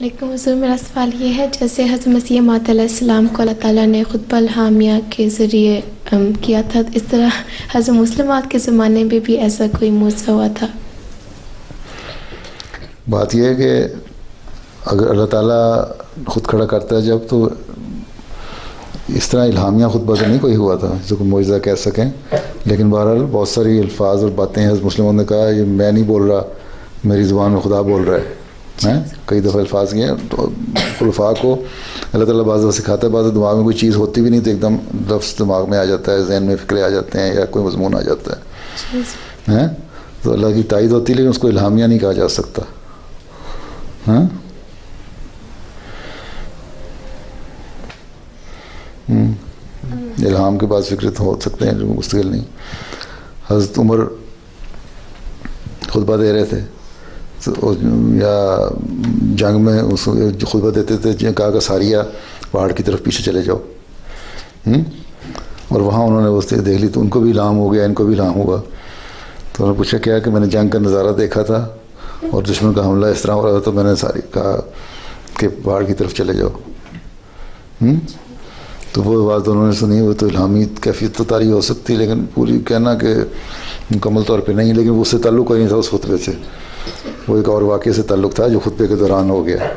लेकिन हजूर, मेरा सवाल ये है, जैसे हज़रत मसीह मातम को अल्लाह ताला ने ख़ुद हामिया के ज़रिए किया था, इस तरह हज़रत मुस्लिमात के ज़माने में भी ऐसा कोई मौजा हुआ था? बात यह है कि अगर अल्लाह ताला ख़ुद खड़ा करता है जब तो इस तरह इल्हामिया खुतबा तो नहीं कोई हुआ था जिसको मुआजा कह सकें। लेकिन बहरहाल, बहुत सारी अल्फाज और बातें हैं मुस्लिमों ने कहा, ये मैं नहीं बोल रहा, मेरी ज़ुबान में खुदा बोल रहा है। हैं? कई दफ़ा अल्फाज किए तो खुलफा को अल्लाह ताला बाज़ सिखाता है बाज़ दिमाग में कोई चीज़ होती भी नहीं तो एकदम लफ्स दिमाग में आ जाता है जहन में फ़िक्रे आ जाते हैं या कोई मजमून आ जाता है। हैं? तो अल्लाह की तायद होती है लेकिन उसको इल्हामिया नहीं कहा जा सकता। हैं? हम्म। इल्हाम के बाद फ़िक्र तो हो सकते हैं जो मुश्किल नहीं। हज़रत उमर खुतबा दे रहे थे। या जंग में उस खुतबा देते थे कहा का सारिया पहाड़ की तरफ़ पीछे चले जाओ हुँ? हम्म? और वहाँ उन्होंने वो देख ली तो उनको भी लाम हो गया, इनको भी लाम हुआ तो उन्होंने पूछा, क्या कि मैंने जंग का नज़ारा देखा था और दुश्मन का हमला इस तरह हो रहा था तो मैंने सारी कहा कि पहाड़ की तरफ़ चले जाओ हुँ? हम्म? तो वो बात तो उन्होंने सुनी, वो तो इलामी कैफियत तो तारी हो सकती, लेकिन पूरी कहना कि मुकम्मल तौर पे नहीं, लेकिन उससे ताल्लुक़ नहीं था उस खुतबे से वो एक और वाक़े से ताल्लुक़ था जो खुतबे के दौरान हो गया।